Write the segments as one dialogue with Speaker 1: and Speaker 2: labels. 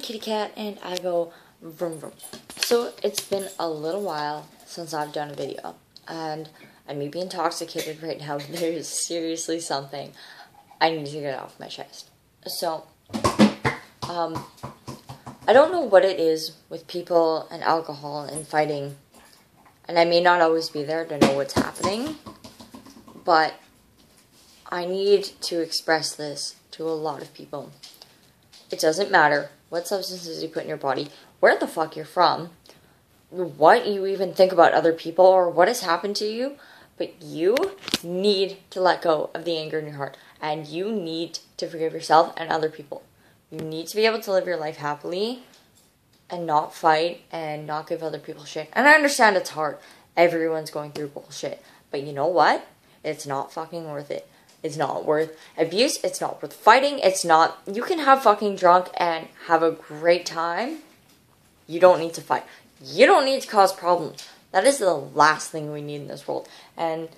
Speaker 1: Kitty Cat and I go vroom vroom. So it's been a little while since I've done a video and I may be intoxicated right now. There's seriously something I need to get off my chest. So, um, I don't know what it is with people and alcohol and fighting, and I may not always be there to know what's happening, but I need to express this to a lot of people. It doesn't matter what substances you put in your body, where the fuck you're from, what you even think about other people, or what has happened to you, but you need to let go of the anger in your heart and you need to forgive yourself and other people. You need to be able to live your life happily and not fight and not give other people shit. And I understand it's hard. Everyone's going through bullshit. But you know what? It's not fucking worth it. It's not worth abuse. It's not worth fighting. It's not. You can have fucking drunk and have a great time. You don't need to fight. You don't need to cause problems. That is the last thing we need in this world. And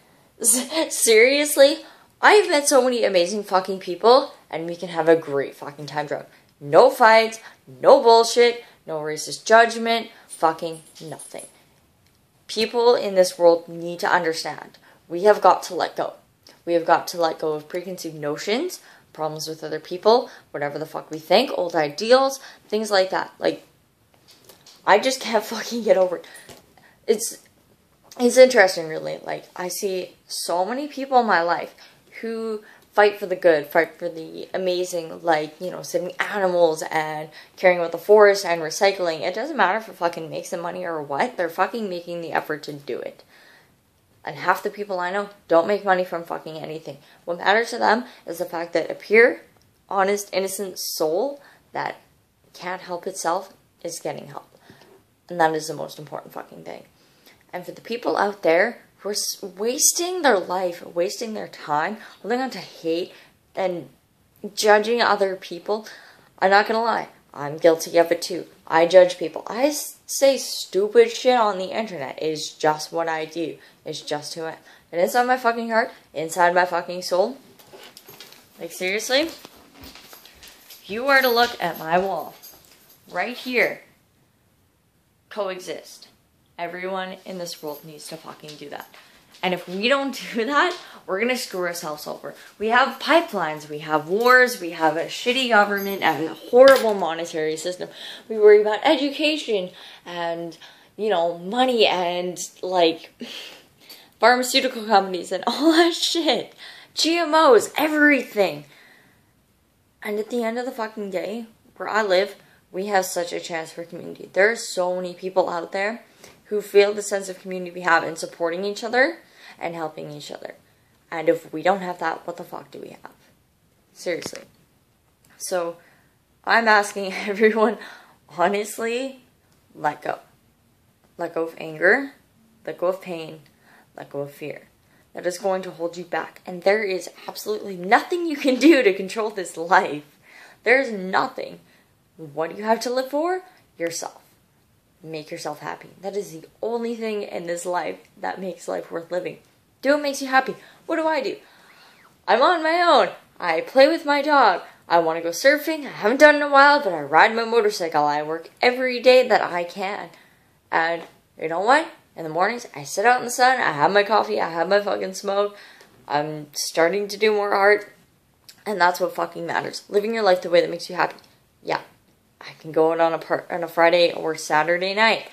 Speaker 1: seriously, I've met so many amazing fucking people, and we can have a great fucking time drunk. No fights, no bullshit, no racist judgment, fucking nothing. People in this world need to understand. We have got to let go. We have got to let go of preconceived notions, problems with other people, whatever the fuck we think, old ideals, things like that. Like, I just can't fucking get over it. It's it's interesting really. Like I see so many people in my life who fight for the good, fight for the amazing, like, you know, saving animals and caring about the forest and recycling. It doesn't matter if it fucking makes them money or what, they're fucking making the effort to do it. And half the people I know don't make money from fucking anything. What matters to them is the fact that a pure, honest, innocent soul that can't help itself is getting help. And that is the most important fucking thing. And for the people out there who are wasting their life, wasting their time, holding on to hate and judging other people, I'm not gonna lie, I'm guilty of it too. I judge people. I say stupid shit on the internet. It's just what I do. It's just who I am. And inside my fucking heart, inside my fucking soul, like seriously, if you were to look at my wall, right here, coexist Everyone in this world needs to fucking do that. And if we don't do that, we're gonna screw ourselves over. We have pipelines, we have wars, we have a shitty government and a horrible monetary system. We worry about education and, you know, money and, like, pharmaceutical companies and all that shit. GMOs, everything. And at the end of the fucking day, where I live, we have such a chance for community. There are so many people out there who feel the sense of community we have in supporting each other and helping each other. And if we don't have that, what the fuck do we have? Seriously. So I'm asking everyone, honestly, let go. Let go of anger, let go of pain, let go of fear. That is going to hold you back. And there is absolutely nothing you can do to control this life. There's nothing. What do you have to live for? Yourself make yourself happy. That is the only thing in this life that makes life worth living. Do what makes you happy. What do I do? I'm on my own. I play with my dog. I want to go surfing. I haven't done it in a while, but I ride my motorcycle. I work every day that I can. And you know what? In the mornings, I sit out in the sun. I have my coffee. I have my fucking smoke. I'm starting to do more art. And that's what fucking matters. Living your life the way that makes you happy. Yeah, I can go out on a par- on a Friday or Saturday night,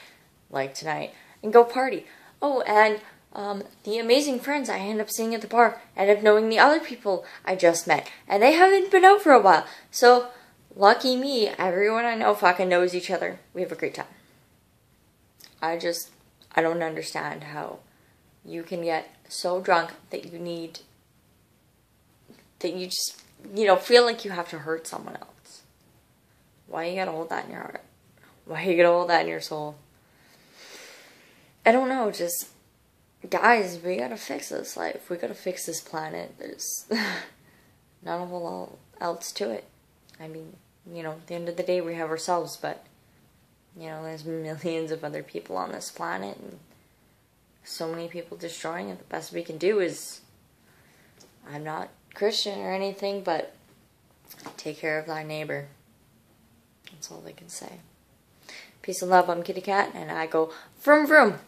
Speaker 1: like tonight, and go party. Oh, and um, the amazing friends I end up seeing at the bar end up knowing the other people I just met, and they haven't been out for a while. So lucky me, everyone I know fucking knows each other. We have a great time. I just I don't understand how you can get so drunk that you need that you just you know feel like you have to hurt someone else. Why you gotta hold that in your heart? Why you gotta hold that in your soul? I don't know, just guys, we gotta fix this life. We gotta fix this planet. There's not a whole lot else to it. I mean, you know, at the end of the day, we have ourselves, but you know, there's millions of other people on this planet, and so many people destroying it. The best we can do is, I'm not Christian or anything, but take care of thy neighbor. That's all they can say. Peace and love. I'm Kitty Cat, and I go vroom vroom.